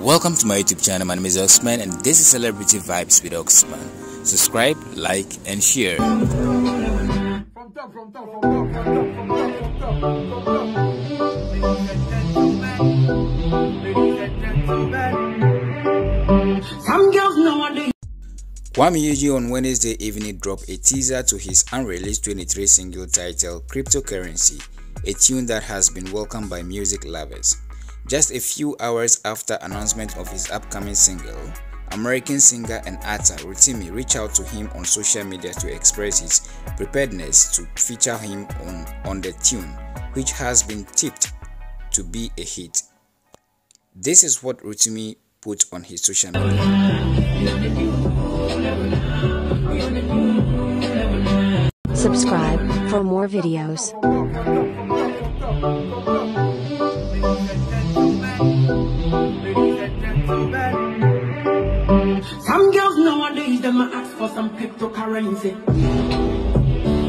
Welcome to my YouTube channel. My name is Oxman and this is Celebrity Vibes with Oxman. Subscribe, like, and share. From top, from top, from top, top, top, top. Kuami Eugene on Wednesday evening dropped a teaser to his unreleased 23 single titled Cryptocurrency, a tune that has been welcomed by music lovers. Just a few hours after announcement of his upcoming single, American singer and actor Rotimi reached out to him on social media to express his preparedness to feature him on, on the tune, which has been tipped to be a hit. This is what Rotimi put on his social media. Subscribe for more videos. For some cryptocurrency.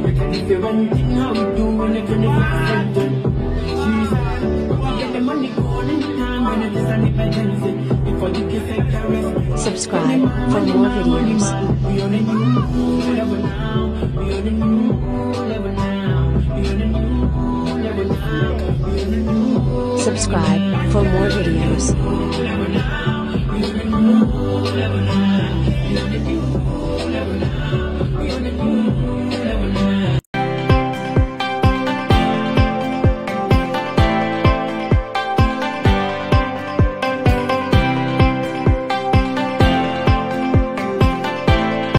You can give anything how you do when you can afford get the money gone anytime when it is an emergency. Before you can say caress. Subscribe for more videos. Subscribe for more videos.